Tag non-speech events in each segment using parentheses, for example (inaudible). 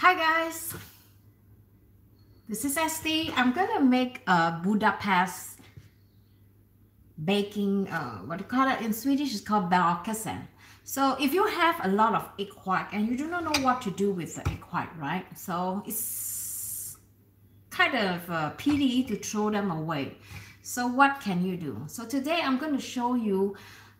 Hi guys, this is Estee. I'm gonna make a Budapest baking, uh, what do you call it? In Swedish, it's called bakelsen. So if you have a lot of egg white and you do not know what to do with the egg white, right? So it's kind of a pity to throw them away. So what can you do? So today I'm to show you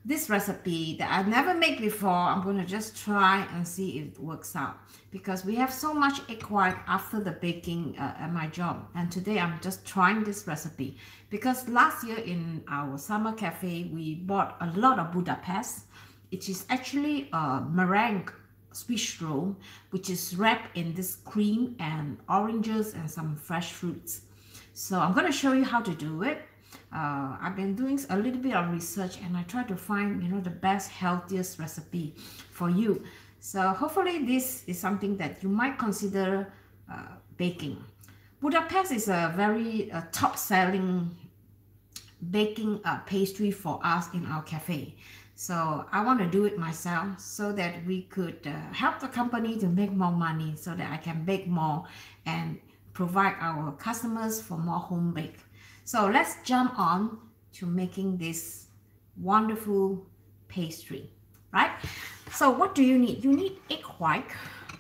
this recipe that I've never made before. I'm going to just try and see if it works out because we have so much egg white after the baking uh, at my job. And today I'm just trying this recipe because last year in our summer cafe, we bought a lot of Budapest. It is actually a meringue Swiss roll, which is wrapped in this cream and oranges and some fresh fruits. So I'm going to show you how to do it uh, I've been doing a little bit of research and I try to find you know the best healthiest recipe for you. So hopefully this is something that you might consider uh, baking. Budapest is a very uh, top selling baking uh, pastry for us in our cafe. So I want to do it myself so that we could uh, help the company to make more money so that I can bake more and provide our customers for more home bake so let's jump on to making this wonderful pastry, right? So what do you need? You need egg white.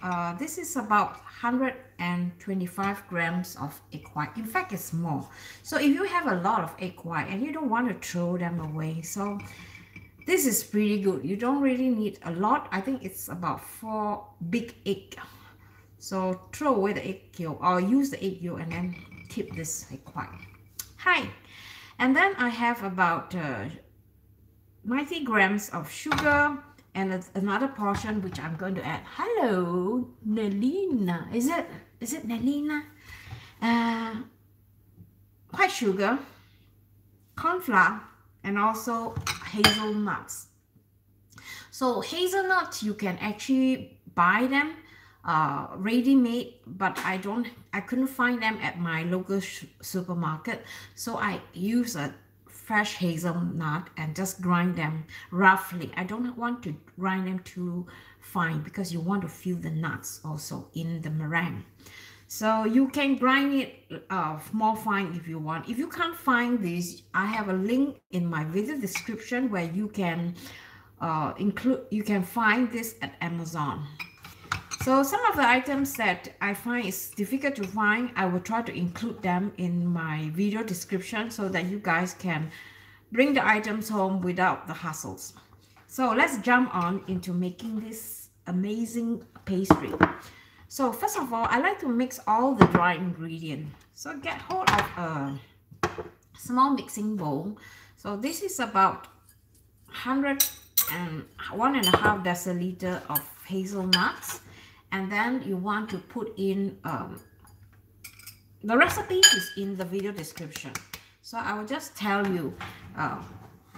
Uh, this is about 125 grams of egg white. In fact, it's more. So if you have a lot of egg white and you don't want to throw them away, so this is pretty good. You don't really need a lot. I think it's about four big egg. So throw away the egg yolk or use the egg yolk and then keep this egg white. Hi. And then I have about uh, 90 grams of sugar and another portion which I'm going to add. Hello, Nelina. Is it, is it Nelina? Uh, white sugar, corn flour, and also hazelnuts. So hazelnuts, you can actually buy them uh, ready-made but I don't I couldn't find them at my local supermarket. So I use a fresh hazelnut and just grind them roughly. I don't want to grind them too fine because you want to feel the nuts also in the meringue. So you can grind it uh, more fine if you want. If you can't find this I have a link in my video description where you can uh, include you can find this at Amazon so some of the items that I find is difficult to find, I will try to include them in my video description so that you guys can bring the items home without the hassles. So let's jump on into making this amazing pastry. So first of all, I like to mix all the dry ingredients. So get hold of a small mixing bowl. So this is about 100 and one and a half deciliter of hazelnuts and then you want to put in um, the recipe is in the video description. So I will just tell you uh,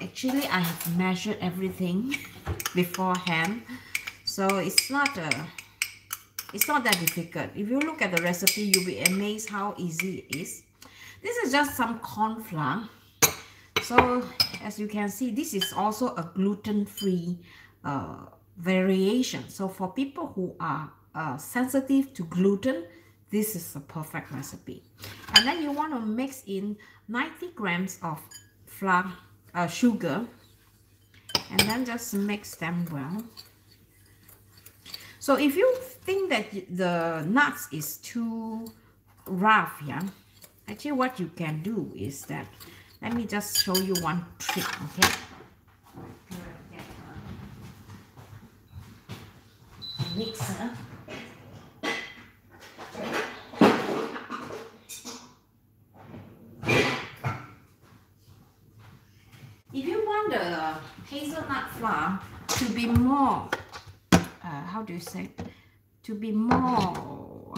actually I have measured everything (laughs) beforehand. So it's not a it's not that difficult. If you look at the recipe you'll be amazed how easy it is. This is just some corn flour so as you can see this is also a gluten-free uh, variation. So for people who are uh, sensitive to gluten, this is a perfect recipe. And then you want to mix in 90 grams of flour, uh, sugar, and then just mix them well. So if you think that the nuts is too rough, yeah, actually what you can do is that, let me just show you one trick, okay? Mixer. To be more, uh, how do you say, to be more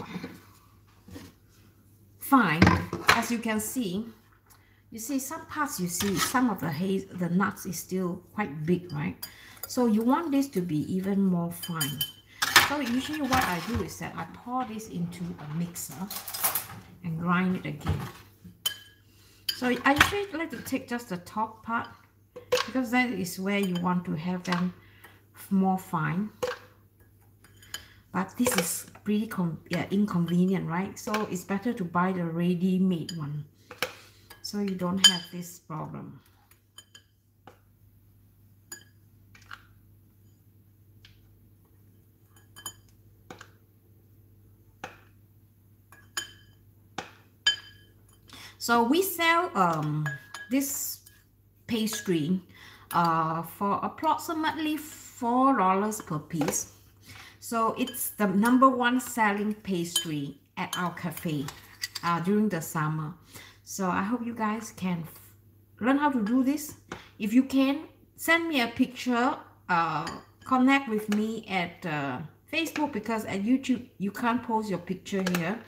fine. As you can see, you see some parts you see some of the haze, the nuts is still quite big, right? So you want this to be even more fine. So usually what I do is that I pour this into a mixer and grind it again. So I usually like to take just the top part because that is where you want to have them more fine. But this is pretty yeah, inconvenient right? So it's better to buy the ready-made one so you don't have this problem. So we sell um, this pastry uh, for approximately $4 per piece. So it's the number one selling pastry at our cafe uh, during the summer. So I hope you guys can learn how to do this. If you can, send me a picture, uh, connect with me at uh, Facebook because at YouTube you can't post your picture here.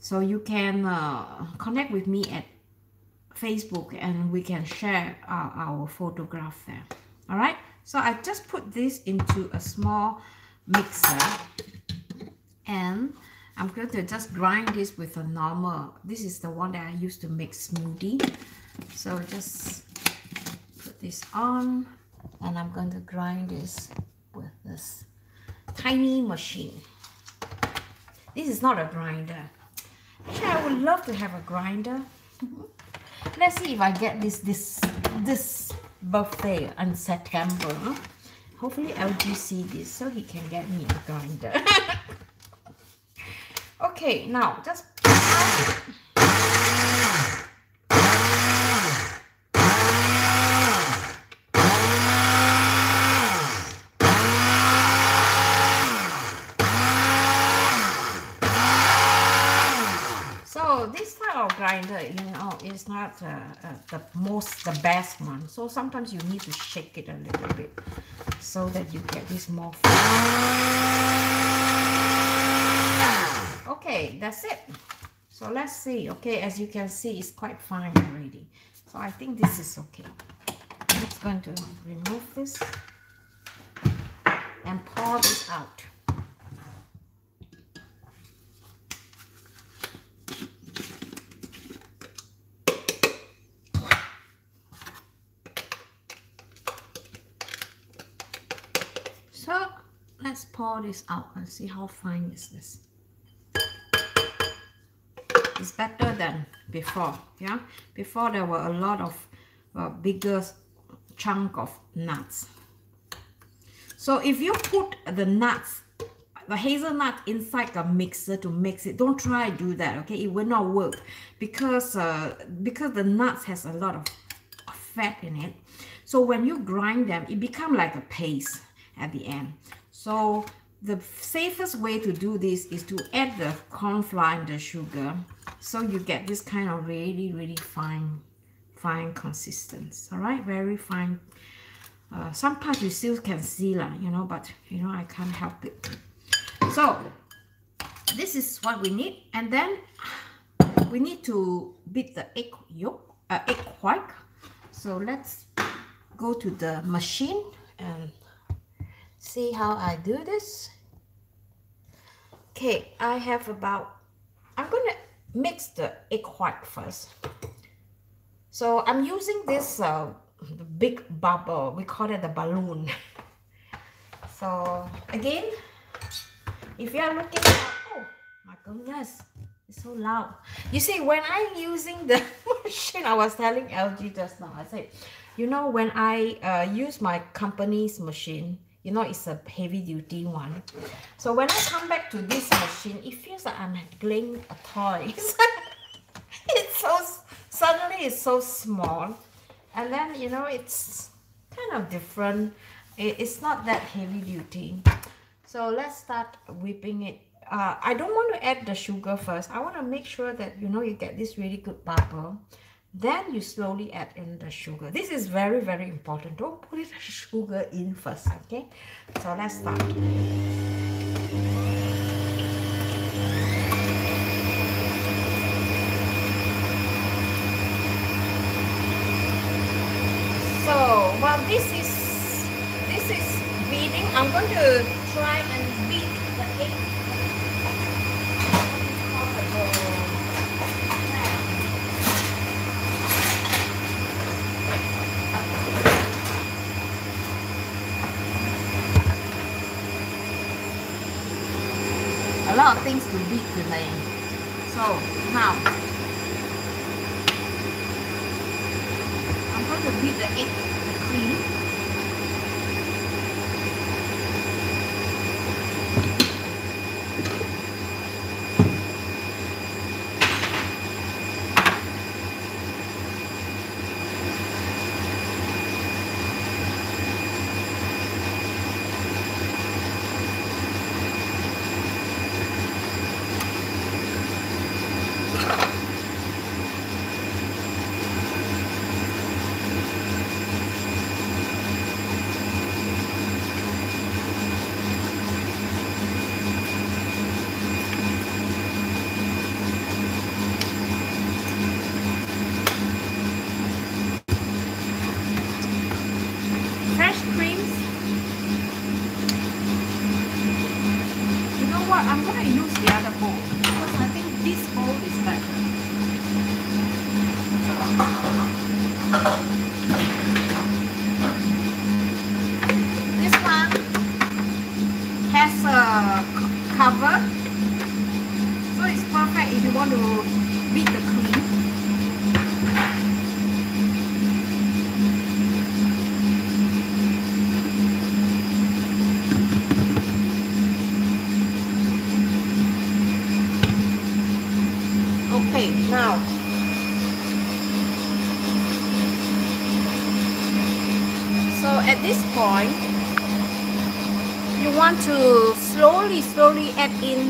So you can uh, connect with me at Facebook and we can share our, our photograph there. All right. So I just put this into a small mixer and I'm going to just grind this with a normal. This is the one that I used to make smoothie. So just put this on and I'm going to grind this with this tiny machine. This is not a grinder. Actually, I would love to have a grinder. (laughs) Let's see if I get this this this birthday on September. Hopefully LG see this so he can get me a grinder. (laughs) okay, now just grinder, you know, is not uh, uh, the most, the best one. So sometimes you need to shake it a little bit so that you get this more. Okay, that's it. So let's see. Okay, as you can see, it's quite fine already. So I think this is okay. I'm just going to remove this and pour this out. let's pour this out and see how fine is this. It's better than before, yeah? Before there were a lot of uh, bigger chunk of nuts. So if you put the nuts, the hazelnut inside a mixer to mix it, don't try do that, okay? It will not work because, uh, because the nuts has a lot of fat in it. So when you grind them, it become like a paste at the end. So the safest way to do this is to add the corn flour and the sugar. So you get this kind of really really fine fine consistency all right very fine. Uh, sometimes you still can see lah you know but you know I can't help it. So this is what we need and then we need to beat the egg yolk uh, egg white. So let's go to the machine and see how I do this. Okay I have about I'm gonna mix the egg white first. So I'm using this uh, big bubble. We call it the balloon. (laughs) So again if you are looking at, oh my goodness it's so loud. You see when I'm using the (laughs) machine I was telling LG just now I said you know when I uh, use my company's machine you know it's a heavy duty one. So when I come back to this machine it feels like I'm handling a toy (laughs) it's so suddenly it's so small. And then you know it's kind of different. It's not that heavy duty. So let's start whipping it. Uh, I don't want to add the sugar first. I want to make sure that you know you get this really good bubble then you slowly add in the sugar. This is very, very important. Don't put the (laughs) sugar in first, okay? So let's start. So while this is this is beating, I'm going to try and beat the egg lot of things to beat today. So now I'm going to beat the egg, the cream.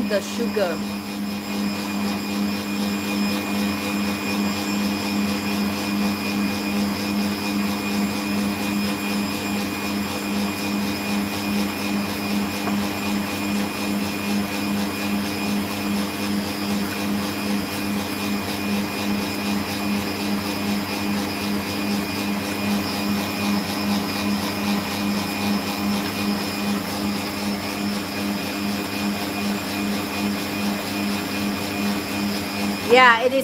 The sugar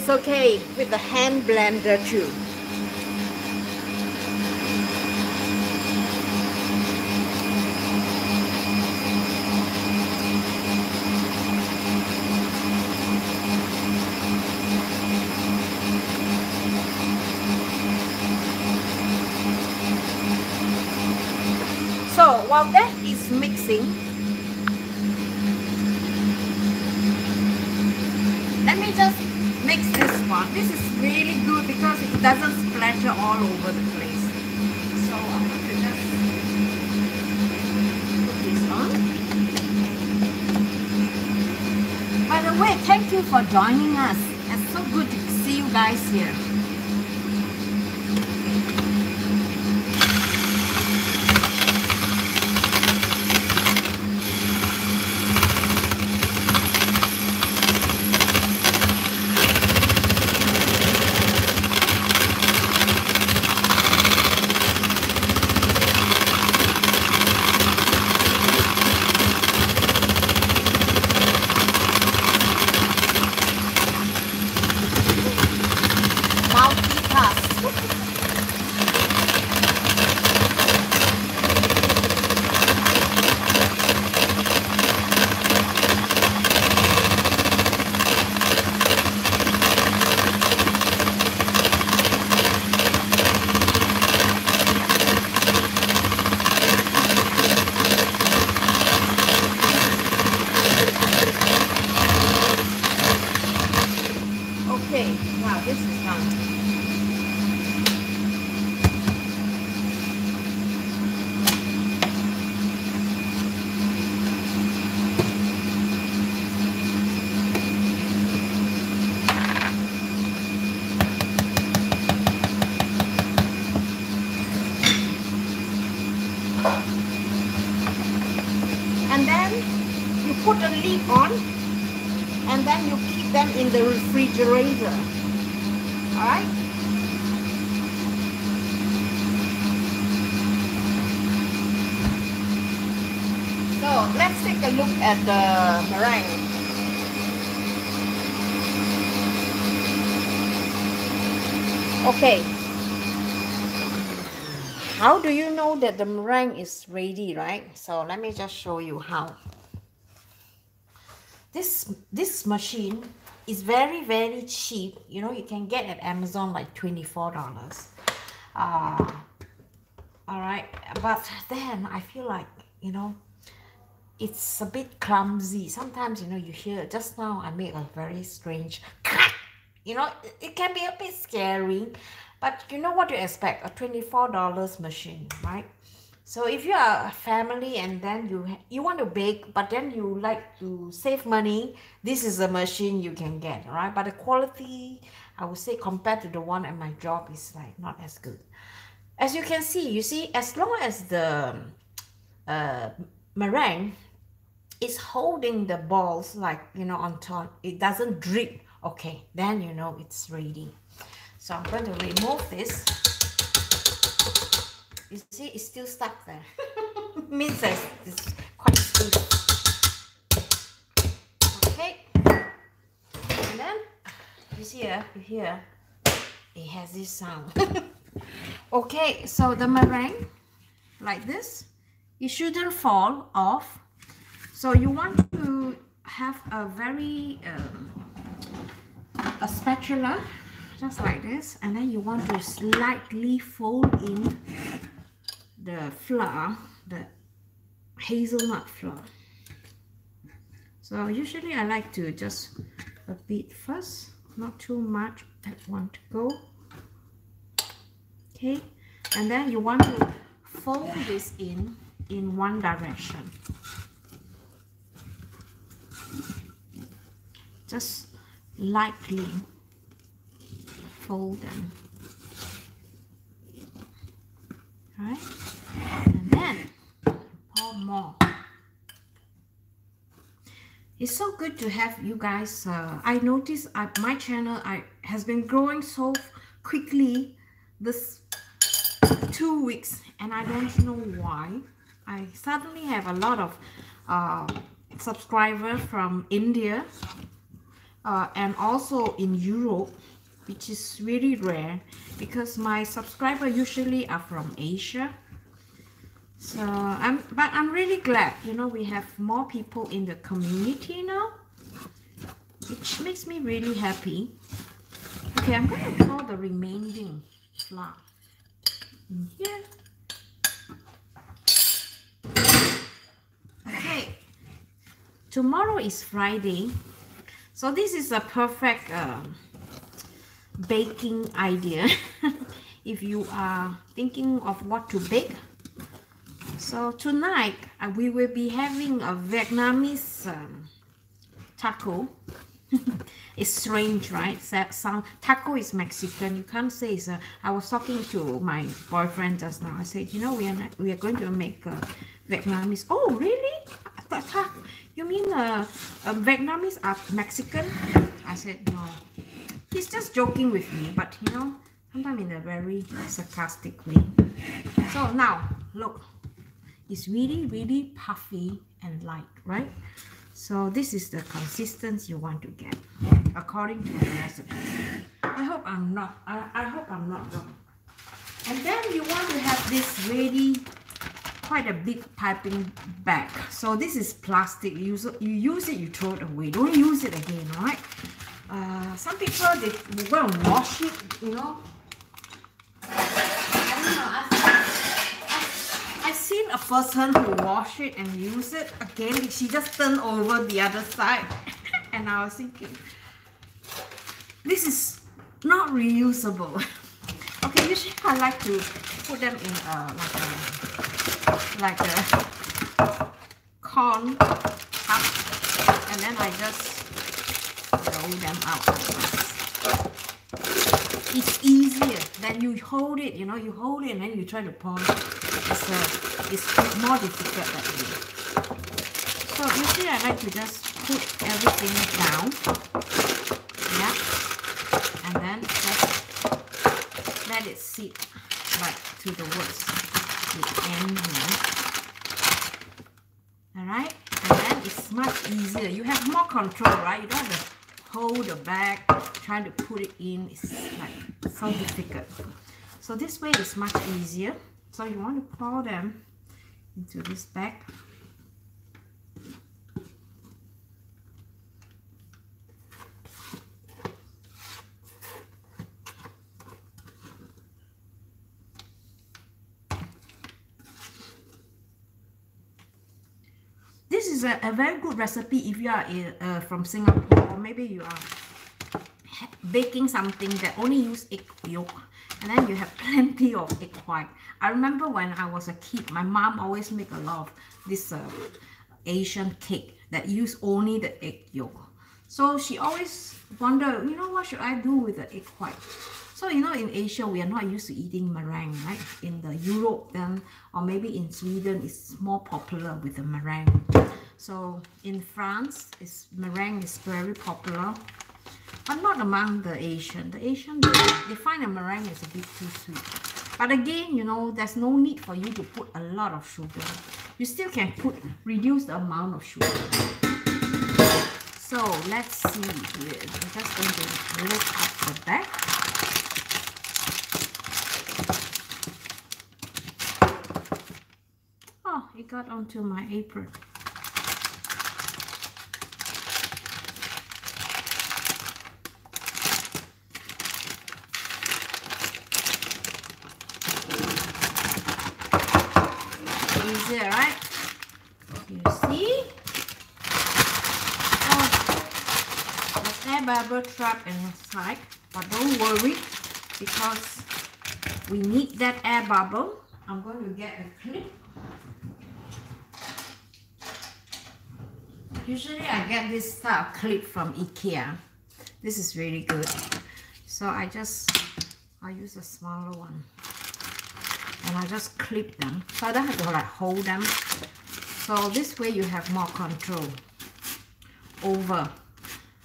Yeah, it is okay with the hand blender too. So while that is mixing, all over the place. So I'm going to just put this on. By the way, thank you for joining us. It's so good to see you guys here. Alright? So let's take a look at the meringue. Okay. How do you know that the meringue is ready, right? So let me just show you how. this this machine is very very cheap. You know you can get at amazon like 24 dollars. Uh all right but then i feel like you know it's a bit clumsy. Sometimes you know you hear just now i made a very strange you know it, it can be a bit scary but you know what to expect? A 24 dollars machine right so if you are a family and then you you want to bake, but then you like to save money, this is a machine you can get, right? But the quality, I would say, compared to the one at my job, is like not as good. As you can see, you see, as long as the uh, meringue is holding the balls like you know on top, it doesn't drip. Okay, then you know it's ready. So I'm going to remove this. You see, it's still stuck there. Means that it's quite stiff. Okay. And then, you see here, you hear, it has this sound. (laughs) okay, so the meringue, like this, it shouldn't fall off. So you want to have a very, um, a spatula just like this and then you want to slightly fold in the flour, the hazelnut flour. So usually I like to just a bit first, not too much that want to go. Okay, and then you want to fold this in in one direction. Just lightly fold them. Right? And then more. It's so good to have you guys. Uh, I noticed uh, my channel I has been growing so quickly this two weeks and I don't know why. I suddenly have a lot of uh, subscribers from India uh, and also in Europe which is really rare because my subscriber usually are from Asia so I'm but I'm really glad you know we have more people in the community now which makes me really happy. Okay I'm going to pour the remaining flour in here okay. Tomorrow is Friday. So this is a perfect uh, baking idea. (laughs) If you are thinking of what to bake so tonight uh, we will be having a Vietnamese um, taco. (laughs) It's strange right? Sound taco is Mexican. You can't say it's a, I was talking to my boyfriend just now. I said you know we are not, we are going to make a Vietnamese. Oh really? You mean uh, uh, Vietnamese are Mexican? I said no. He's just joking with me but you know sometimes in a very sarcastic way. So now look it's really really puffy and light right? So this is the consistency you want to get according to the recipe. I hope i'm not i, I hope i'm not wrong. And then you want to have this really quite a big piping bag. So this is plastic. You use, you use it you throw it away. Don't use it again all right? Uh, some people they and wash it, you know. I don't know. A person who wash it and use it again. She just turned over the other side, and I was thinking, this is not reusable. (laughs) okay, usually I like to put them in a like a like a corn cup, and then I just roll them out It's easier than you hold it, you know, you hold it and then you try to pour it. It's, uh, it's more difficult that way. So usually I like to just put everything down. Yeah. And then just let it sit right to the words. The end here. Alright? And then it's much easier. You have more control, right? You don't have to hold the bag, trying to put it in It's like so difficult. So this way is much easier. So you want to pour them into this bag. This is a, a very good recipe if you are eh, uh, from Singapore or maybe you are baking something that only use egg yolk and then you have plenty of egg white. I remember when I was a kid, my mom always make a lot of this uh, Asian cake that use only the egg yolk. So she always wonder, you know, what should I do with the egg white? So, you know, in Asia, we are not used to eating meringue, right? In the Europe, then, or maybe in Sweden, it's more popular with the meringue. So, in France, it's, meringue is very popular, but not among the Asian. The Asian, they, they find a meringue is a bit too sweet. But again, you know, there's no need for you to put a lot of sugar. You still can put, reduce the amount of sugar. So let's see. We're just going to lift up the back. Oh, it got onto my apron. Easy, right? You see? Oh, trap inside, but don't worry because we need that air bubble. I'm going to get a clip Usually I get this type of clip from Ikea. This is really good. So I just, I use a smaller one. And I just clip them. So I don't have to like hold them. So this way you have more control over,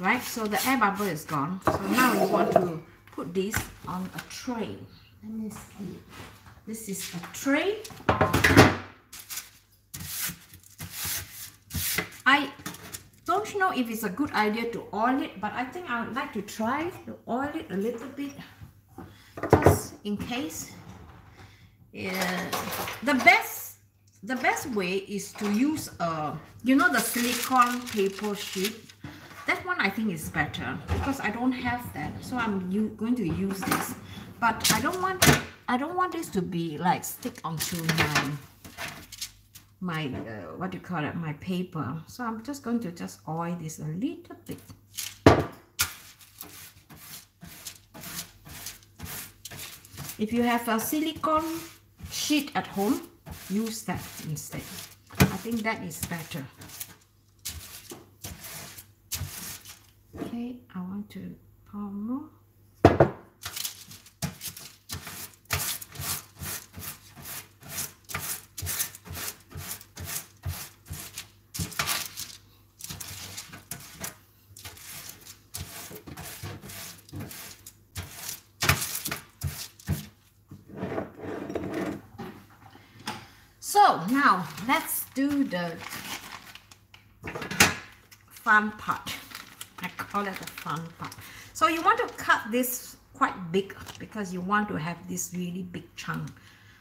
right? So the air bubble is gone. So now you want to put this on a tray. Let me see. This is a tray. I don't know if it's a good idea to oil it, but I think I would like to try to oil it a little bit, just in case. Yeah. The best, the best way is to use a, you know, the silicone paper sheet. That one I think is better because I don't have that, so I'm going to use this. But I don't want, I don't want this to be like stick onto my my uh, what do you call it? My paper. So I'm just going to just oil this a little bit. If you have a silicone sheet at home use that instead. I think that is better okay I want to pour more So now let's do the fun part. Call it the fun part. So you want to cut this quite big because you want to have this really big chunk.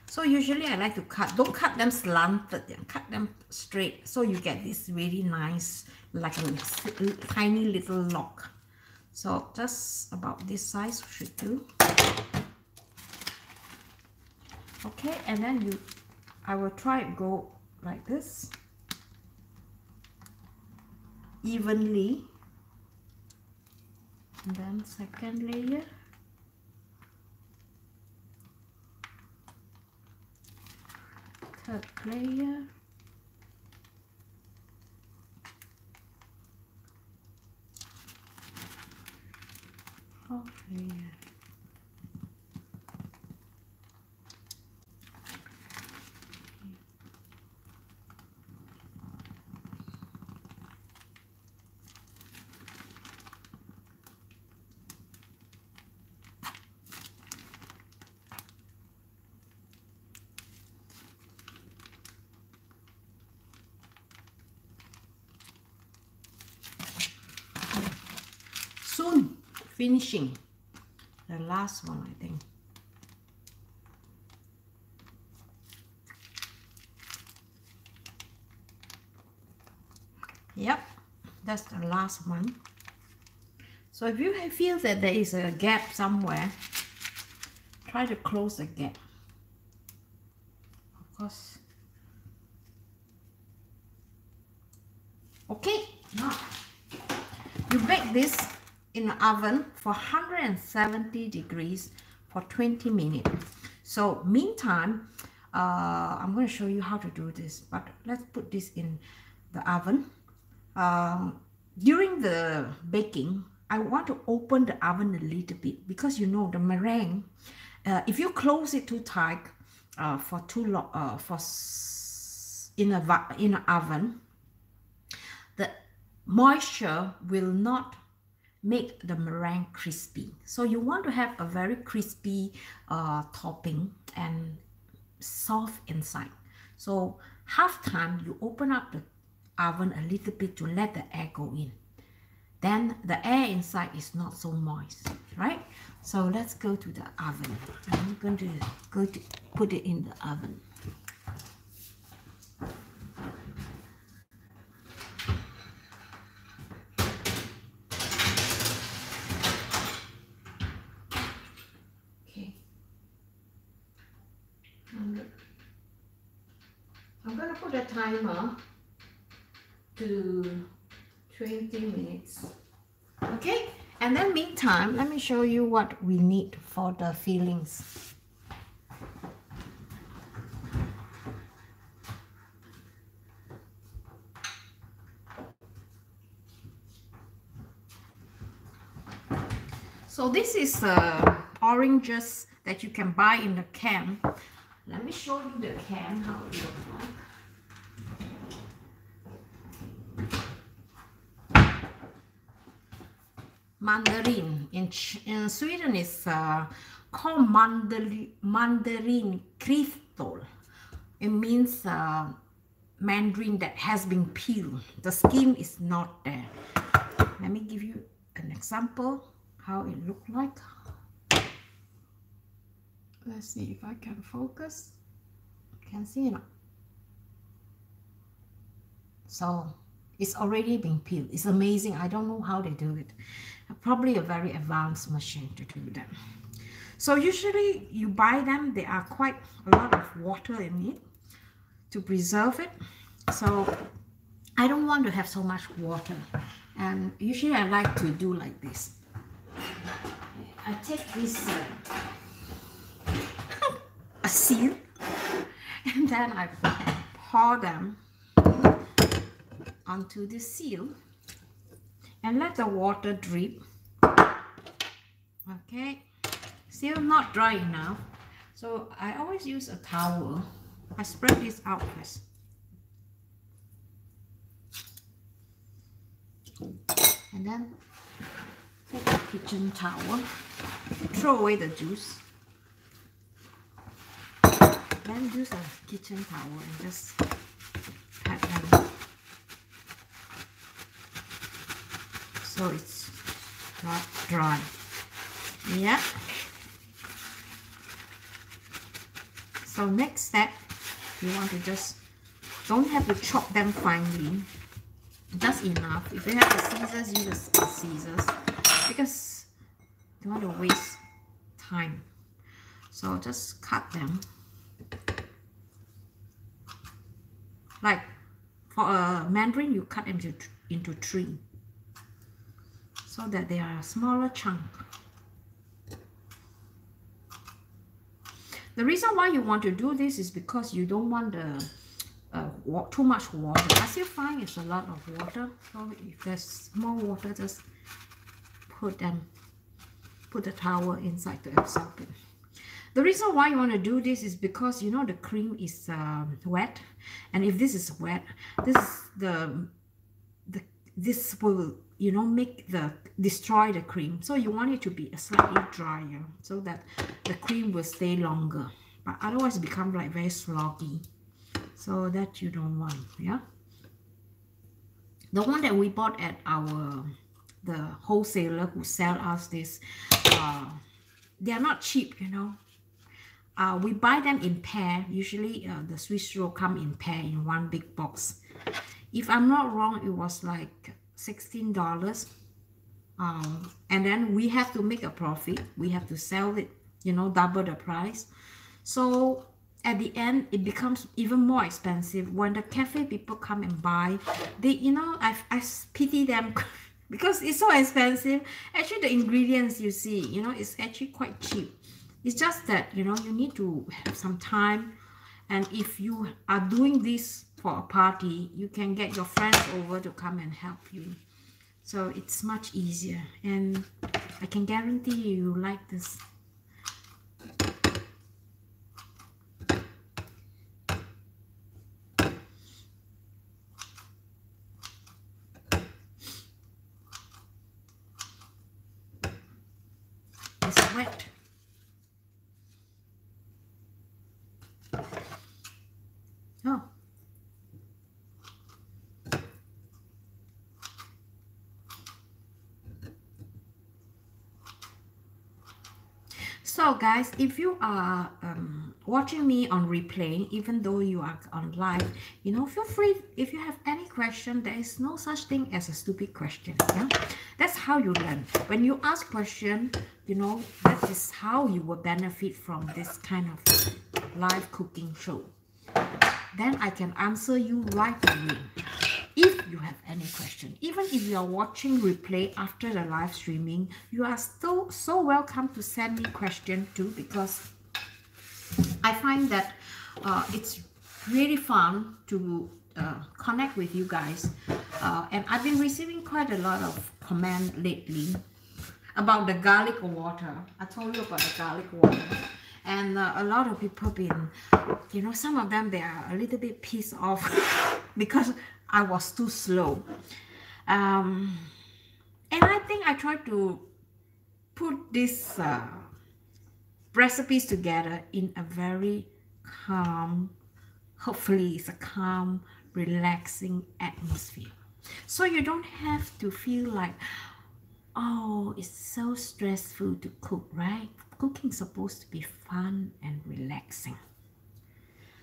So usually I like to cut, don't cut them slanted, cut them straight. So you get this really nice, like a tiny little lock. So just about this size should do. Okay, and then you I will try go like this evenly then second layer. Third layer. Fourth layer finishing. The last one I think. Yep that's the last one. So if you feel that there is a gap somewhere try to close the gap. Of course. Okay, now you bake this in the oven for 170 degrees for 20 minutes. So meantime, uh, I'm going to show you how to do this, but let's put this in the oven. Uh, during the baking, I want to open the oven a little bit because you know the meringue, uh, if you close it too tight uh, for too long, uh, for in a in an oven, the moisture will not make the meringue crispy. So you want to have a very crispy uh, topping and soft inside. So half time you open up the oven a little bit to let the air go in. Then the air inside is not so moist, right? So let's go to the oven. I'm going to go to put it in the oven. put the timer to 20 minutes. Okay, and then meantime, let me show you what we need for the fillings. So this is uh, oranges that you can buy in the can. Let me show you the can, how it looks like. Mandarin. In, in Sweden is uh, called mandarin, mandarin crystal. It means uh, mandarin that has been peeled. The skin is not there. Let me give you an example how it look like. Let's see if I can focus. Can see it. So it's already been peeled. It's amazing. I don't know how they do it probably a very advanced machine to do that. So usually you buy them, there are quite a lot of water in it to preserve it. So I don't want to have so much water. And usually I like to do like this. I take this uh, (laughs) a seal and then I pour them onto the seal and let the water drip. Okay still not dry enough. So I always use a towel. I spread this out first. And then take a kitchen towel throw away the juice. Then use a kitchen towel and just pat them so it's not dry yeah. So next step you want to just don't have to chop them finely. Just enough. If you have the scissors use the scissors. Because you don't want to waste time. So just cut them. Like for a mandarin you cut them into, into three so that they are a smaller chunk. The reason why you want to do this is because you don't want the uh, too much water. I still find it's a lot of water. So if there's more water, just put them, put the towel inside to absorb it. The reason why you want to do this is because you know the cream is um, wet, and if this is wet, this is the the this will you know make the destroy the cream. So you want it to be a slightly drier so that the cream will stay longer. But otherwise become like very sloggy so that you don't want yeah? The one that we bought at our the wholesaler who sell us this uh, they are not cheap you know? Uh, we buy them in pair. Usually uh, the Swiss roll come in pair in one big box. If I'm not wrong it was like $16 um, and then we have to make a profit. We have to sell it you know double the price. So at the end it becomes even more expensive. When the cafe people come and buy they you know i, I pity them (laughs) because it's so expensive. Actually the ingredients you see you know it's actually quite cheap. It's just that you know you need to have some time. And if you are doing this for a party you can get your friends over to come and help you. So it's much easier. And i can guarantee you, like this So guys, if you are um, watching me on replay, even though you are on live, you know, feel free, if you have any question, there is no such thing as a stupid question. Yeah? That's how you learn. When you ask question, you know, that is how you will benefit from this kind of live cooking show. Then I can answer you right away if you have any question even if you are watching replay after the live streaming you are still so welcome to send me question too because i find that uh, it's really fun to uh, connect with you guys. Uh, and i've been receiving quite a lot of comment lately about the garlic water. I told you about the garlic water. And uh, a lot of people been you know some of them they are a little bit pissed off (laughs) because I was too slow. Um, and I think I tried to put these uh, recipes together in a very calm, hopefully it's a calm, relaxing atmosphere. So you don't have to feel like, oh, it's so stressful to cook, right? Cooking supposed to be fun and relaxing.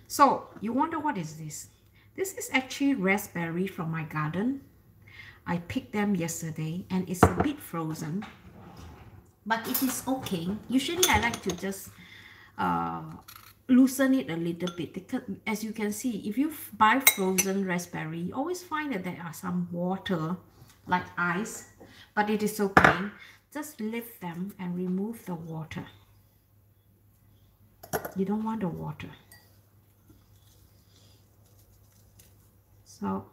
So you wonder what is this? This is actually raspberry from my garden. I picked them yesterday and it's a bit frozen. But it is okay. Usually I like to just uh, loosen it a little bit because as you can see, if you buy frozen raspberry, you always find that there are some water like ice, but it is okay. Just lift them and remove the water. You don't want the water. So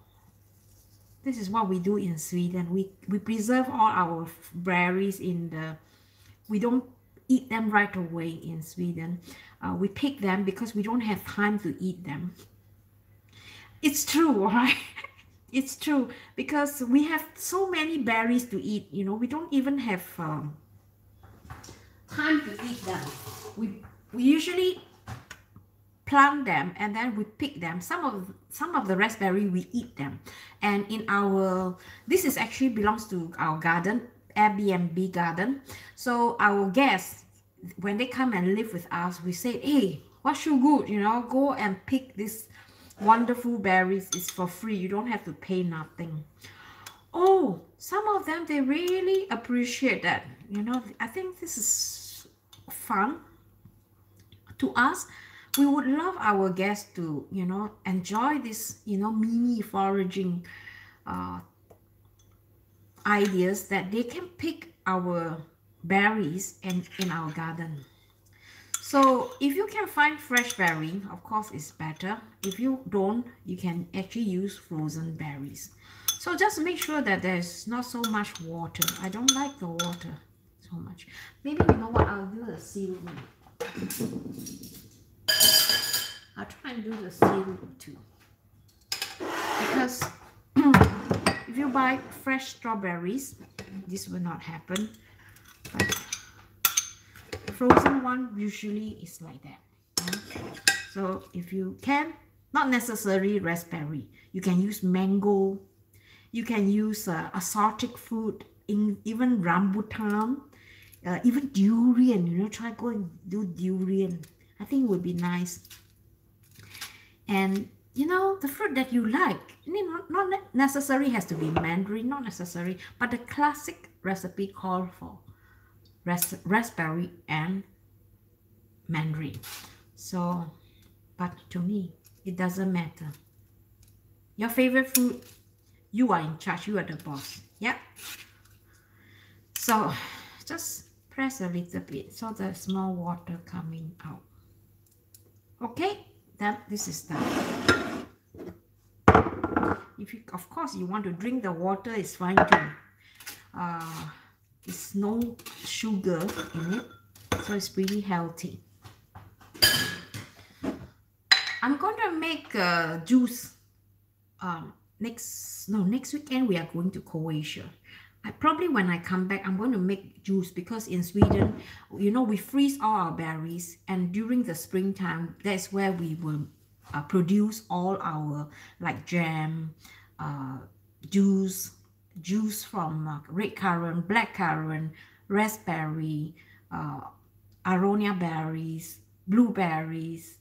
this is what we do in Sweden. We, we preserve all our berries in the, we don't eat them right away in Sweden. Uh, we pick them because we don't have time to eat them. It's true, (laughs) right? it's true because we have so many berries to eat. You know, we don't even have um, time to eat them. We, we usually plant them and then we pick them. Some of some of the raspberry we eat them. And in our this is actually belongs to our garden airbnb garden. So our guests when they come and live with us we say hey what's your good? You know go and pick this wonderful berries. It's for free. You don't have to pay nothing. Oh some of them they really appreciate that. You know i think this is fun to us we would love our guests to, you know, enjoy this, you know, mini foraging uh, ideas that they can pick our berries and in our garden. So if you can find fresh berry, of course it's better. If you don't, you can actually use frozen berries. So just make sure that there's not so much water. I don't like the water so much. Maybe you know what, I'll do a seal I'll try and do the same too. Because (clears throat) if you buy fresh strawberries, this will not happen. But frozen one usually is like that. So if you can, not necessarily raspberry, you can use mango, you can use uh, exotic fruit, in even rambutan, uh, even durian, you know, try go and do durian. I think it would be nice and you know the fruit that you like not, necessarily has to be mandarin not necessary but the classic recipe call for ras raspberry and mandarin so but to me, it doesn't matter. Your favorite fruit, you are in charge, you are the boss. Yep. So just press a little bit so the small water coming out. Okay, then this is done. If you, of course, you want to drink the water, it's fine too. Uh, it's no sugar in it, so it's pretty healthy. I'm going to make a juice um, next, no, next weekend we are going to Croatia. I probably when I come back, I'm going to make juice because in Sweden, you know, we freeze all our berries and during the springtime, that's where we will uh, produce all our like jam, uh, juice, juice from uh, red currant, black currant, raspberry, uh, aronia berries, blueberries,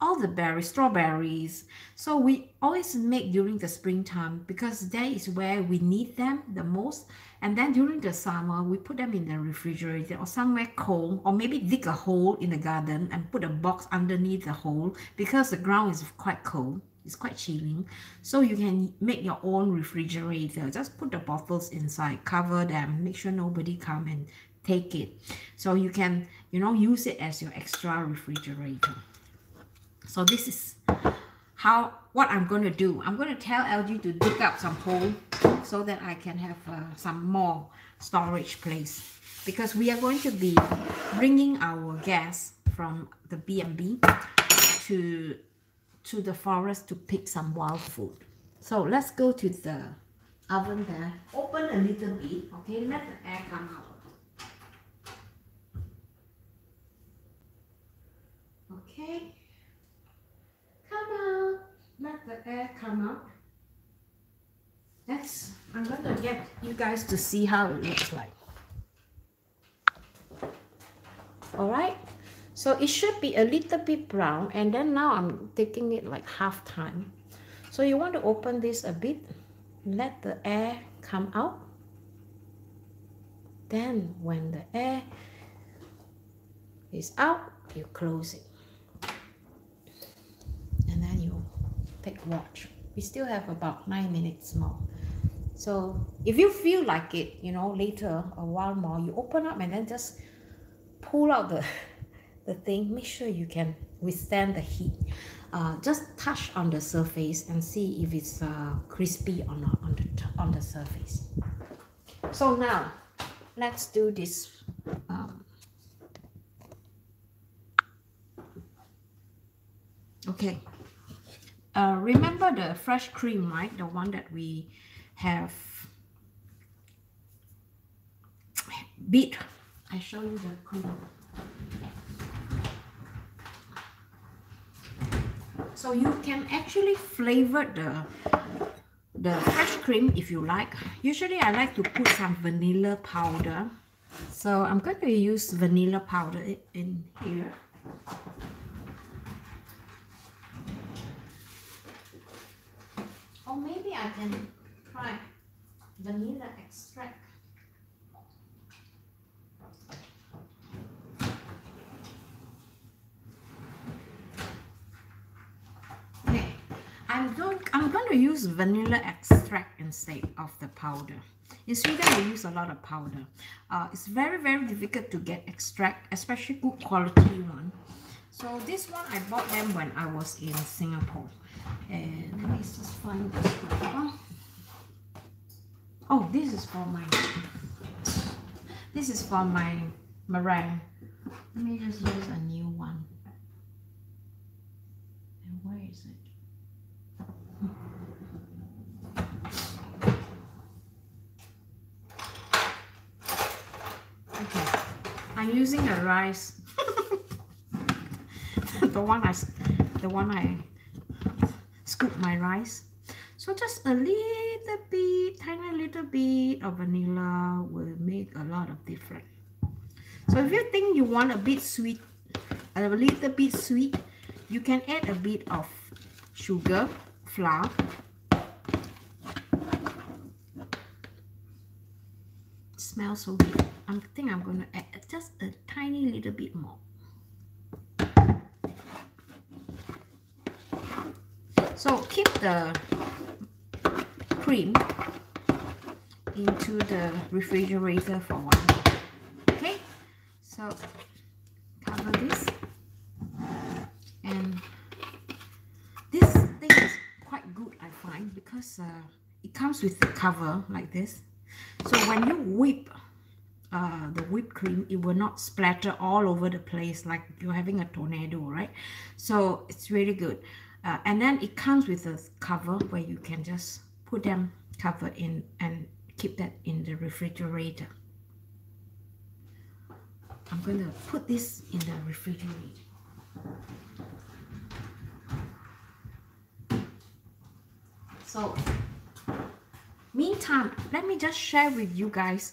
all the berries, strawberries. So we always make during the springtime because that is where we need them the most. And then during the summer, we put them in the refrigerator or somewhere cold, or maybe dig a hole in the garden and put a box underneath the hole because the ground is quite cold. It's quite chilling. So you can make your own refrigerator. Just put the bottles inside, cover them, make sure nobody come and take it. So you can, you know, use it as your extra refrigerator. So this is how what I'm going to do. I'm going to tell LG to dig up some hole so that I can have uh, some more storage place because we are going to be bringing our gas from the B&B to to the forest to pick some wild food. So let's go to the oven there. Open a little bit, okay? Let the air come out. Okay. Come out. Let the air come out. That's, I'm gonna get you guys to see how it looks like. Alright, so it should be a little bit brown and then now I'm taking it like half time. So you want to open this a bit, let the air come out. Then when the air is out, you close it. And then you take watch. We still have about nine minutes more. So if you feel like it, you know, later, a while more, you open up and then just pull out the, (laughs) the thing. Make sure you can withstand the heat. Uh, just touch on the surface and see if it's uh, crispy or not on the, on the surface. So now, let's do this. Um, okay. Uh, remember the fresh cream, right? The one that we have (tsk) beat. I show you the cream. So you can actually flavor the the fresh cream if you like. Usually I like to put some vanilla powder. So I'm going to use vanilla powder in here. Or maybe I can try vanilla extract. Okay, I'm going, I'm going to use vanilla extract instead of the powder. In Sweden, we use a lot of powder. Uh, it's very, very difficult to get extract, especially good quality one. So this one, I bought them when I was in Singapore. And let me just find this one. Oh, this is for my, this is for my meringue. Let me just use a new one. And where is it? Okay, I'm using a rice. (laughs) the one I, the one I scoop my rice. So just a little bit, tiny little bit of vanilla will make a lot of difference. So if you think you want a bit sweet, a little bit sweet, you can add a bit of sugar, flour. smells so good. I think I'm going to add just a tiny little bit more. So keep the cream into the refrigerator for one. Okay, so cover this. And this thing is quite good I find because uh, it comes with the cover like this. So when you whip uh, the whipped cream it will not splatter all over the place like you're having a tornado right? So it's really good uh, and then it comes with a cover where you can just put them cover in and keep that in the refrigerator. I'm going to put this in the refrigerator. So meantime let me just share with you guys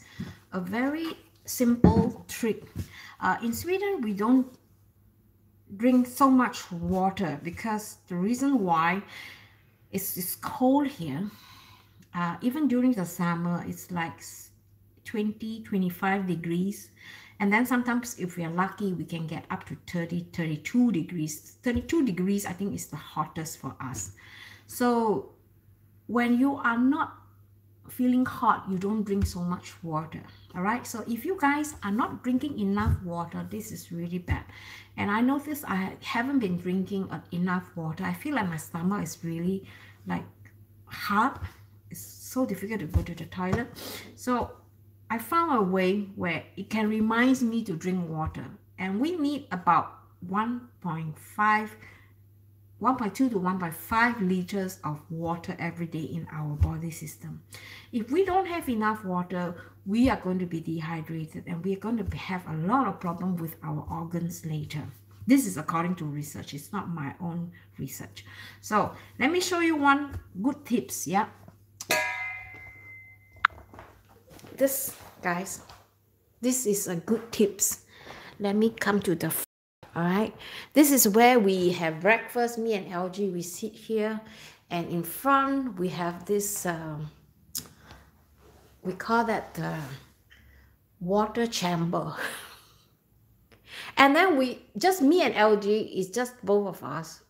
a very simple trick. Uh, in Sweden we don't drink so much water because the reason why is it's cold here uh, even during the summer it's like 20 25 degrees. And then sometimes if we are lucky we can get up to 30 32 degrees. 32 degrees i think is the hottest for us. So when you are not feeling hot you don't drink so much water all right so if you guys are not drinking enough water this is really bad. And i notice i haven't been drinking enough water. I feel like my stomach is really like hard. It's so difficult to go to the toilet. So i found a way where it can remind me to drink water. And we need about 1.5 1.2 to 1.5 liters of water every day in our body system. If we don't have enough water, we are going to be dehydrated and we are going to have a lot of problem with our organs later. This is according to research. It's not my own research. So let me show you one good tips. Yeah. This, guys, this is a good tips. Let me come to the all right this is where we have breakfast me and LG we sit here and in front we have this um, we call that the water chamber. And then we just me and LG is just both of us.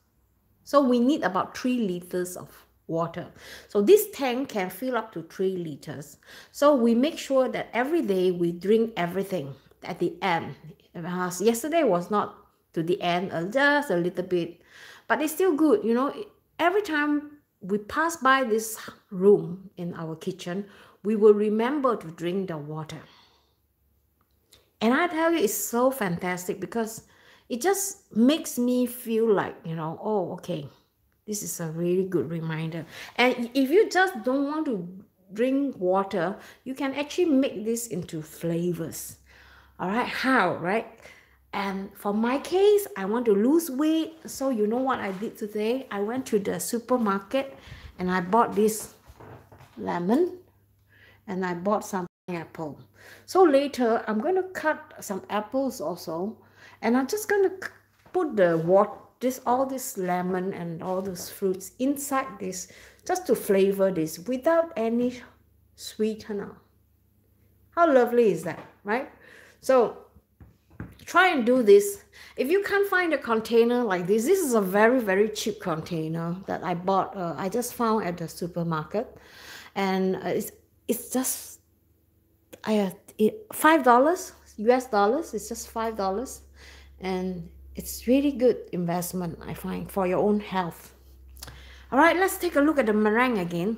So we need about three liters of water. So this tank can fill up to three liters. So we make sure that every day we drink everything at the end. Yesterday was not to the end uh, just a little bit but it's still good you know. Every time we pass by this room in our kitchen we will remember to drink the water. And i tell you it's so fantastic because it just makes me feel like you know oh okay this is a really good reminder. And if you just don't want to drink water you can actually make this into flavors. All right how right? And for my case, I want to lose weight. So you know what I did today? I went to the supermarket and I bought this lemon and I bought some apple. So later I'm going to cut some apples also and I'm just going to put the what this all this lemon and all those fruits inside this just to flavor this without any sweetener. How lovely is that, right? So try and do this if you can't find a container like this this is a very very cheap container that i bought uh, i just found at the supermarket and uh, it's it's just i it, five dollars us dollars it's just five dollars. And it's really good investment i find for your own health. All right let's take a look at the meringue again.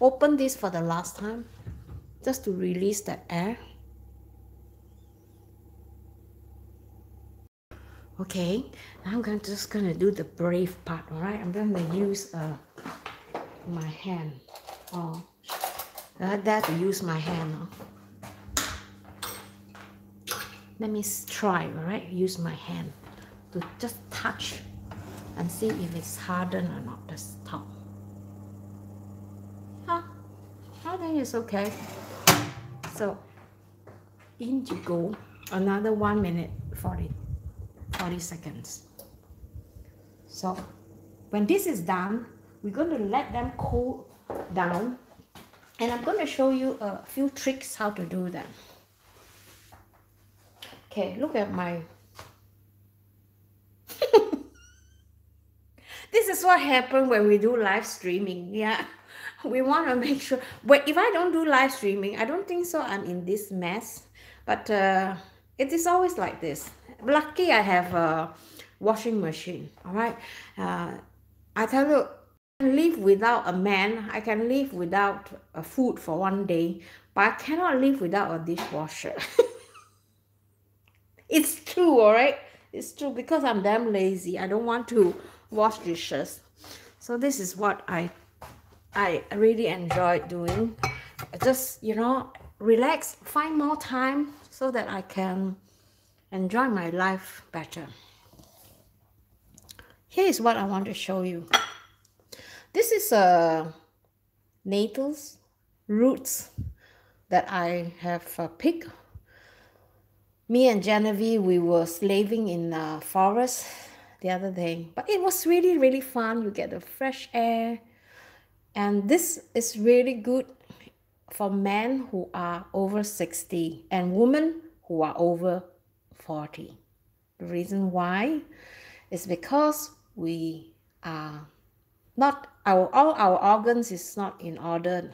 Open this for the last time just to release the air. Okay I'm gonna, just gonna do the brave part all right I'm gonna use uh, my hand. Oh Uh, I dare to use my hand oh. let me try all right use my hand to just touch and see if it's hardened or not the top. Huh? I think it's okay. So in you go. Another one minute 40 40 seconds. So when this is done, we're going to let them cool down and I'm going to show you a few tricks how to do that. Okay, look at my... (laughs) this is what happened when we do live streaming. Yeah. (laughs) We want to make sure. But if I don't do live streaming, I don't think so. I'm in this mess. But uh, it is always like this. Lucky I have a washing machine. All right. Uh, I tell you, live without a man. I can live without a food for one day, but I cannot live without a dishwasher. (laughs) it's true, all right? It's true because I'm damn lazy. I don't want to wash dishes. So this is what I I really enjoy doing. Just, you know, relax, find more time so that I can enjoy my life better. Here is what I want to show you. This is a uh, nettles, roots that I have uh, picked. Me and Genevieve, we were slaving in the forest the other day. But it was really, really fun. You get the fresh air. And this is really good for men who are over 60 and women who are over 40. The reason why is because we are not our all our organs is not in order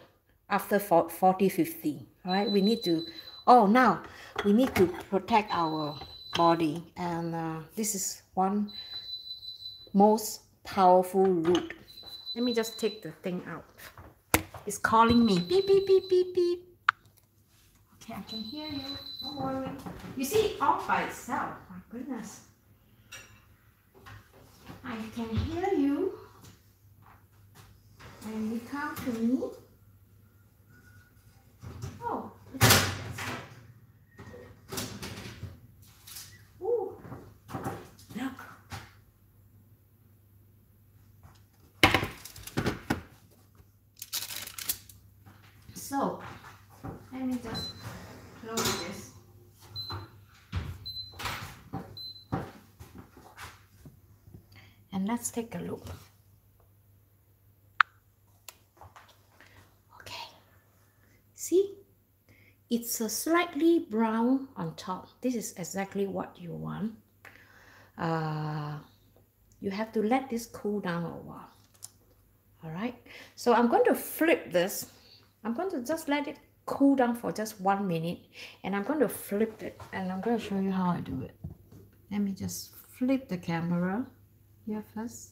after 40 50 right? We need to oh now we need to protect our body. And uh, this is one most powerful root. Let me just take the thing out. It's calling me. Beep beep beep beep beep. Okay i can hear you. Don't worry. You see all by itself my goodness. I can hear you and you come to me. Oh Ooh, look. So let me just close this. And let's take a look okay see it's a slightly brown on top. This is exactly what you want. Uh, you have to let this cool down a while. All right? So I'm going to flip this. I'm going to just let it cool down for just one minute and I'm going to flip it and I'm going to show you how I do it. Let me just flip the camera here first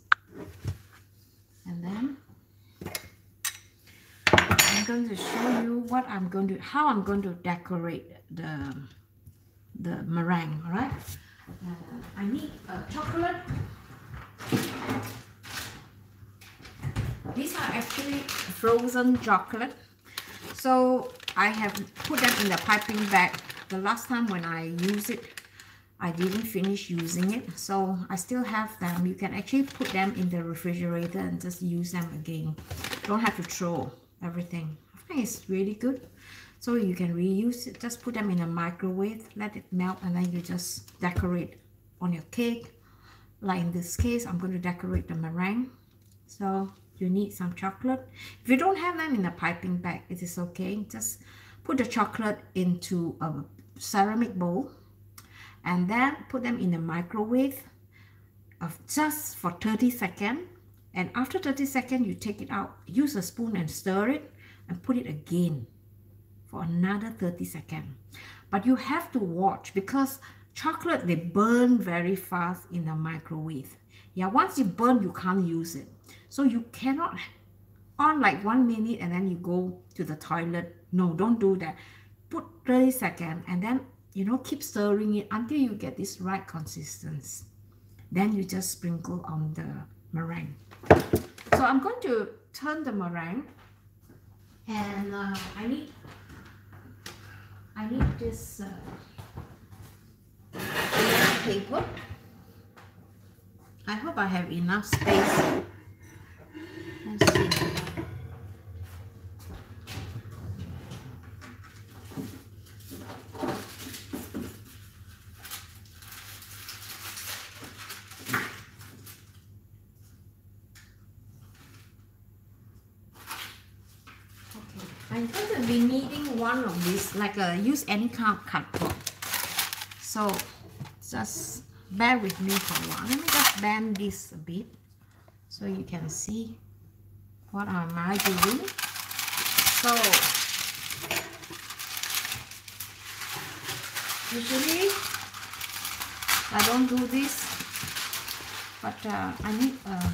and then going to show you what I'm going to how I'm going to decorate the the meringue all right uh, I need a chocolate these are actually frozen chocolate so I have put them in the piping bag. The last time when I used it, I didn't finish using it. So I still have them. You can actually put them in the refrigerator and just use them again. Don't have to throw everything. I think it's really good. So you can reuse it. Just put them in a microwave, let it melt, and then you just decorate on your cake. Like in this case, I'm going to decorate the meringue. So you need some chocolate. If you don't have them in a piping bag, it is okay. Just put the chocolate into a ceramic bowl and then put them in the microwave of just for 30 seconds. And after 30 seconds, you take it out, use a spoon and stir it and put it again for another 30 seconds. But you have to watch because chocolate, they burn very fast in the microwave. Yeah, once you burn, you can't use it. So you cannot on like one minute and then you go to the toilet. No, don't do that. Put 30 seconds and then, you know, keep stirring it until you get this right consistency. Then you just sprinkle on the meringue. So I'm going to turn the meringue and uh, I need I need this uh, paper. I hope I have enough space Let's see. I'm going to be needing one of these, like a use any kind of cardboard. So just bear with me for a while. Let me just bend this a bit. so you can see what am I doing so usually I don't do this but uh, I need uh,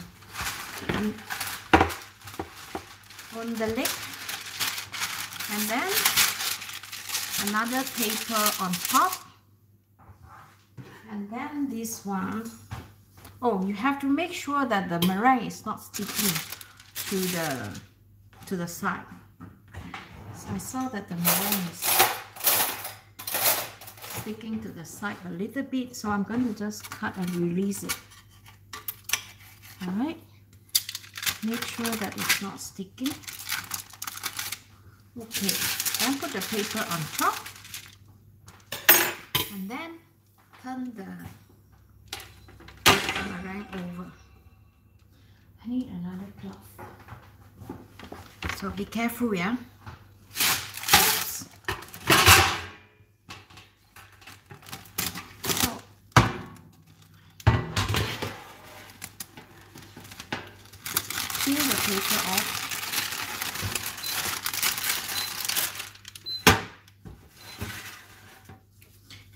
on the leg and then another paper on top. And then this one. Oh you have to make sure that the meringue is not sticking to the to the side. So I saw that the meringue is sticking to the side a little bit so I'm going to just cut and release it. All right make sure that it's not sticking. Okay then put the paper on top. And then turn the meringue over. I need another cloth so be careful yeah? Peel the paper off.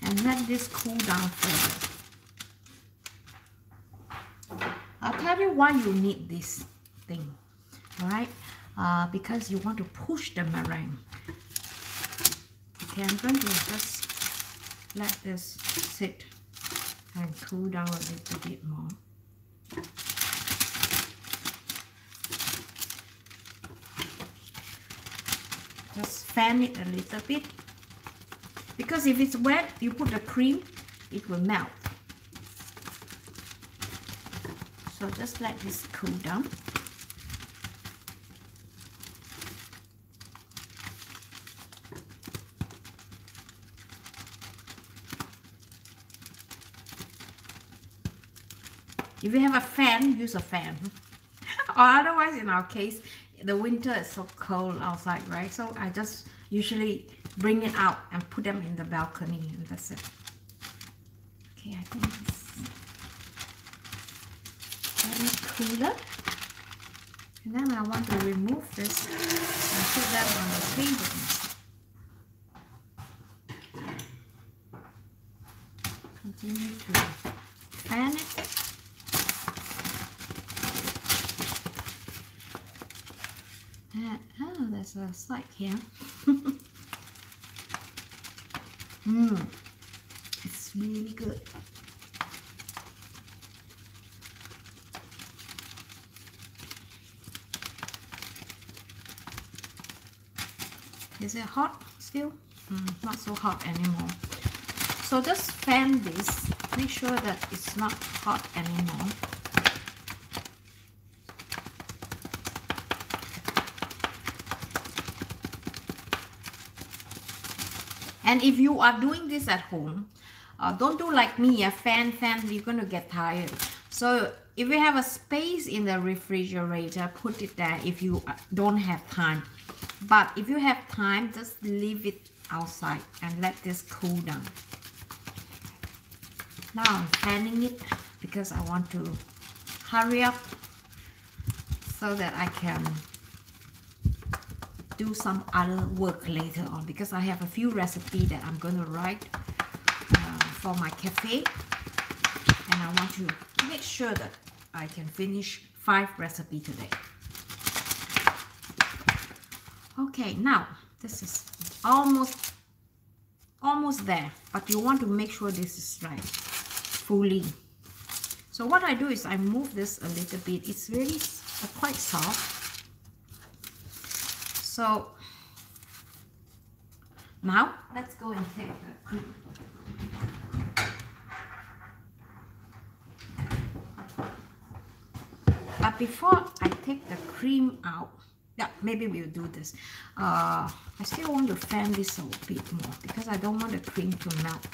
And let this cool down further. I'll tell you why you need this thing, alright? Uh, because you want to push the meringue. Okay, I'm going to just let this sit and cool down a little bit more. just fan it a little bit because if it's wet you put the cream it will melt. So just let this cool down. If you have a fan use a fan. (laughs) Or otherwise in our case the winter is so cold outside, right? So I just usually bring it out and put them in the balcony and that's it. Okay, I think it's cooler. And then I want to remove this and put that on the table. Continue to fan it. Uh, oh, there's a slide here. Mmm, it's really good. Is it hot still? Mm, not so hot anymore. So just fan this. Make sure that it's not hot anymore. And if you are doing this at home, uh, don't do like me, a fan, fan, you're going to get tired. So if you have a space in the refrigerator, put it there if you don't have time. But if you have time, just leave it outside and let this cool down. Now I'm fanning it because I want to hurry up so that I can do some other work later on because I have a few recipes that I'm going to write uh, for my cafe and I want to make sure that I can finish five recipes today. Okay, now this is almost almost there, but you want to make sure this is right fully. So what I do is I move this a little bit. It's really uh, quite soft so now let's go and take the cream. But before I take the cream out, yeah, maybe we'll do this. Uh, I still want to fan this a bit more because I don't want the cream to melt.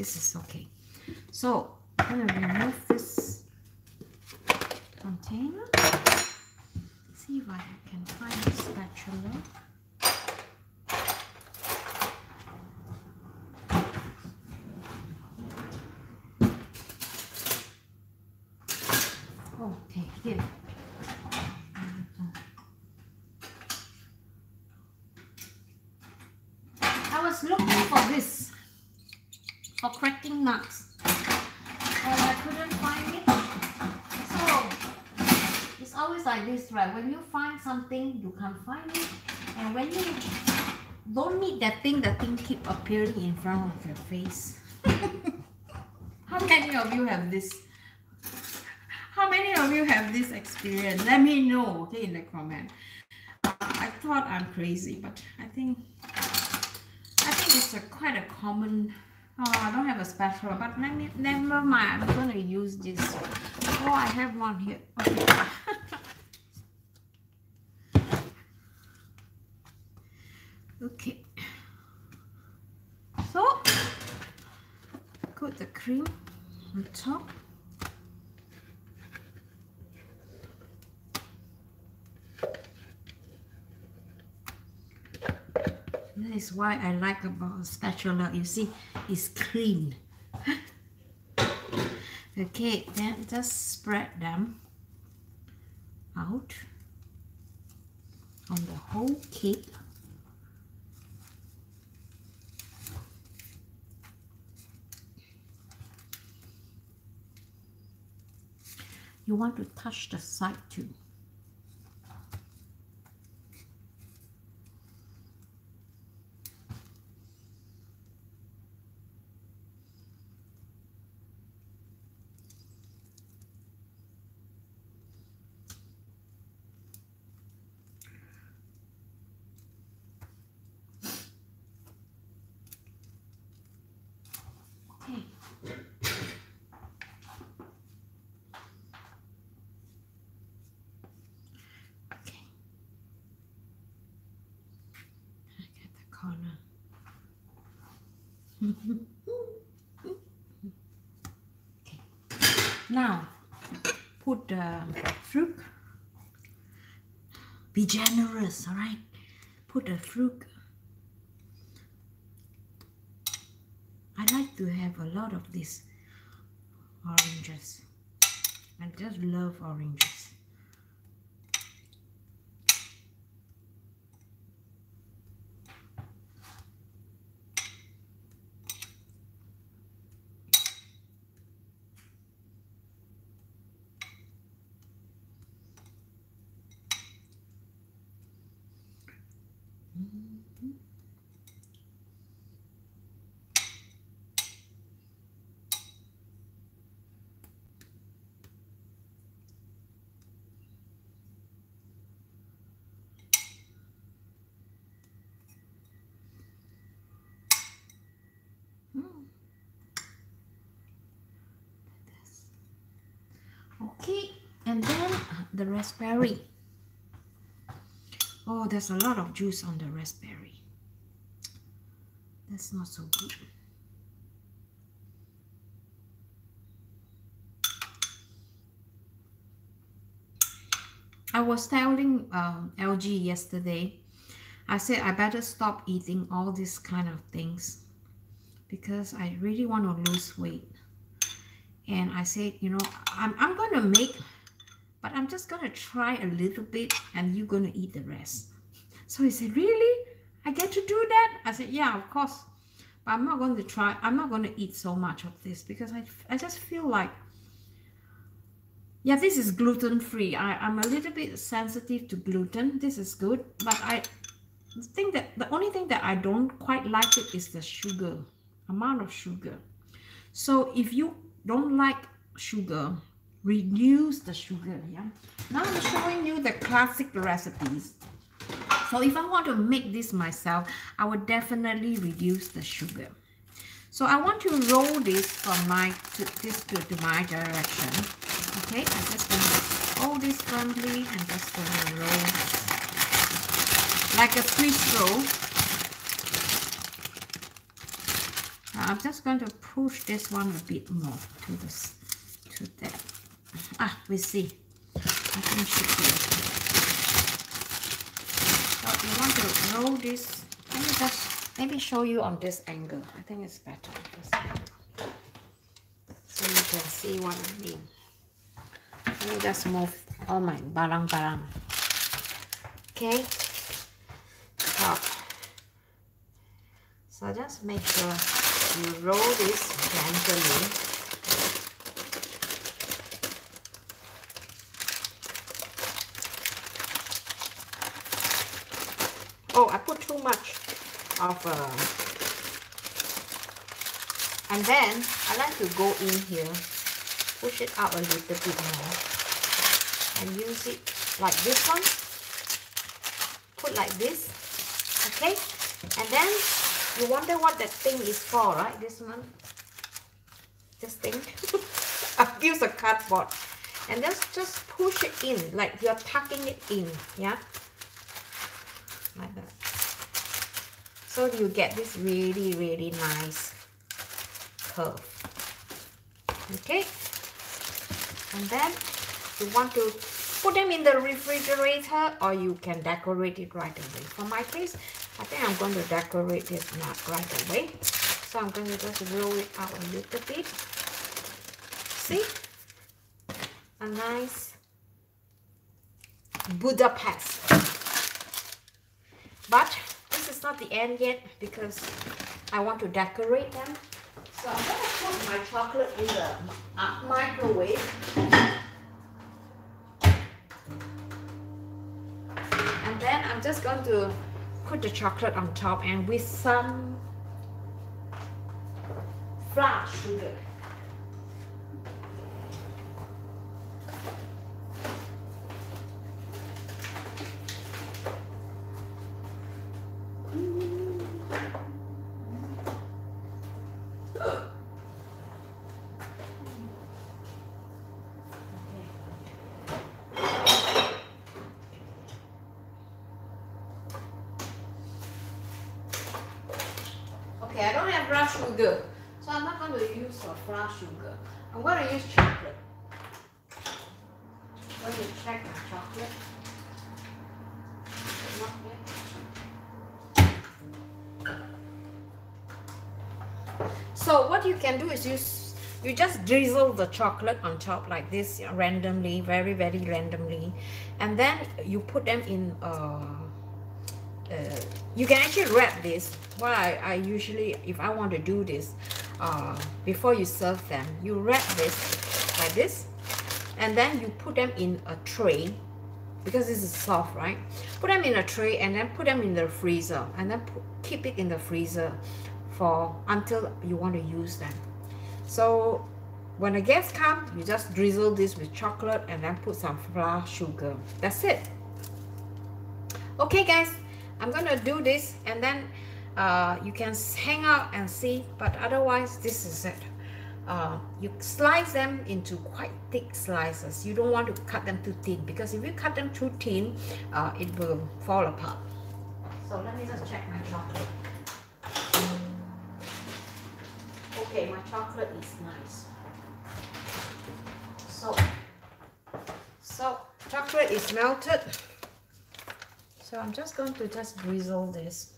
This is okay. So I'm gonna remove this container. See if I can find a spatula. Okay, here. I was looking for this for cracking nuts, but I couldn't find it. So it's always like this, right? When you find something, you can't find it, and when you don't need that thing, the thing keep appearing in front of your face. (laughs) How many of you have this? How many of you have this experience? Let me know, okay, in the comment. Uh, I thought I'm crazy, but I think I think it's a quite a common. Oh, I don't have a spatula, but let me never mind. I'm gonna use this. Oh, I have one here. Okay. Okay. So, put the cream on top. That is why I like about spatula. You see, it's clean. (laughs) okay, then just spread them out on the whole cake. You want to touch the side too. Okay. Okay. I get the corner. okay. Now, put the fruit. Be generous, all right? Put a fruit I like to have a lot of these oranges. I just love oranges. Hmm. Okay, and then uh, the raspberry. Oh, there's a lot of juice on the raspberry. That's not so good. I was telling um, LG yesterday, I said I better stop eating all these kind of things because I really want to lose weight. And I said, you know, I'm, I'm going to make, but I'm just going to try a little bit and you're going to eat the rest. So he said, really? I get to do that? I said, yeah, of course. But I'm not going to try, I'm not going to eat so much of this because I, I just feel like, yeah, this is gluten-free. I'm a little bit sensitive to gluten. This is good. But I think that the only thing that I don't quite like it is the sugar, amount of sugar. So if you don't like sugar, reduce the sugar, yeah? Now I'm showing you the classic recipes. So if I want to make this myself, I would definitely reduce the sugar. So I want to roll this from my, to, this to, to my direction. Okay, I'm just going to hold this firmly and just going to roll like a Swiss roll. I'm just going to push this one a bit more to this to that. Ah, we see. I think be okay. So you want to roll this. Let me just maybe show you on this angle. I think it's better. So you can see what I mean. Let me just move all my barang barang. Okay. So, so just make sure you roll this gently. Oh, I put too much uh, and then I like to go in here push it out a little bit more and use it like this one put like this okay and then you wonder what that thing is for, right? This one. This thing. (laughs) I've used a cardboard. And just, just push it in, like you're tucking it in, yeah? Like that. So you get this really, really nice curve. Okay? And then you want to put them in the refrigerator or you can decorate it right away. For my case, I think I'm going to decorate this nut right away. So I'm going to just roll it out a little bit. See? A nice Budapest. But not the end yet because I want to decorate them. So I'm going to put my chocolate in the microwave. And then I'm just going to put the chocolate on top and with some flour sugar. Sugar. So I'm not going to use flour sugar. I'm going to use chocolate. Let me check my chocolate. So what you can do is use you just drizzle the chocolate on top like this randomly, very very randomly, and then you put them in. Uh, uh, you can actually wrap this what I, I usually if I want to do this uh, before you serve them you wrap this like this and then you put them in a tray because this is soft right? Put them in a tray and then put them in the freezer and then put, keep it in the freezer for until you want to use them. So when the guests come you just drizzle this with chocolate and then put some flour sugar. That's it. Okay guys I'm gonna do this and then uh, you can hang out and see but otherwise this is it. Uh, you slice them into quite thick slices. You don't want to cut them too thin because if you cut them too thin uh, it will fall apart. So let me just check my chocolate. Okay my chocolate is nice. So so chocolate is melted. So I'm just going to just drizzle this.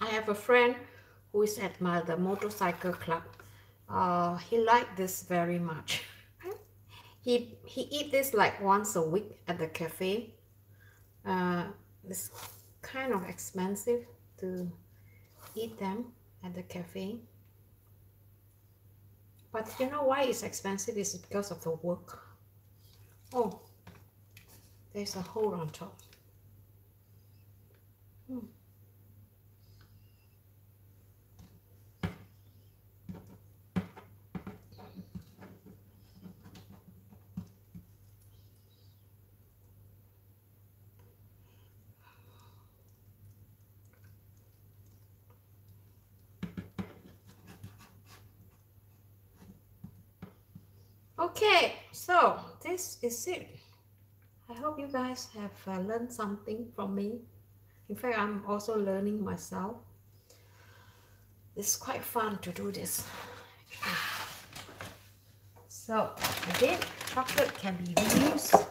I have a friend who is at my the motorcycle club. Uh, he liked this very much. (laughs) he he eat this like once a week at the cafe. Uh, it's kind of expensive to eat them at the cafe. But you know why it's expensive? Is because of the work? Oh there's a hole on top Okay, so this is it. I hope you guys have uh, learned something from me. In fact, I'm also learning myself. It's quite fun to do this. So again, chocolate can be reused.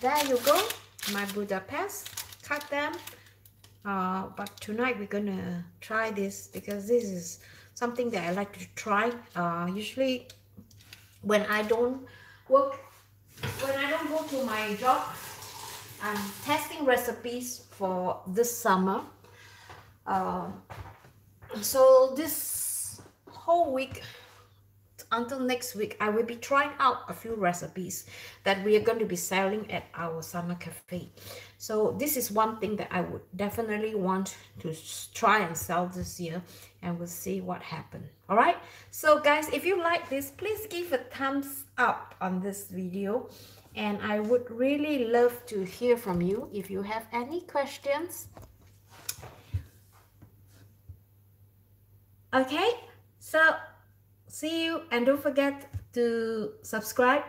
There you go, my Budapest. Cut them. Uh, but tonight we're gonna try this because this is something that I like to try. Uh, usually when I don't work, when I don't go to my job, I'm testing recipes for this summer. Uh, so this whole week until next week, I will be trying out a few recipes that we are going to be selling at our summer cafe. So this is one thing that I would definitely want to try and sell this year and we'll see what happens. All right. So guys, if you like this, please give a thumbs up on this video. And I would really love to hear from you if you have any questions. Okay, so see you and don't forget to subscribe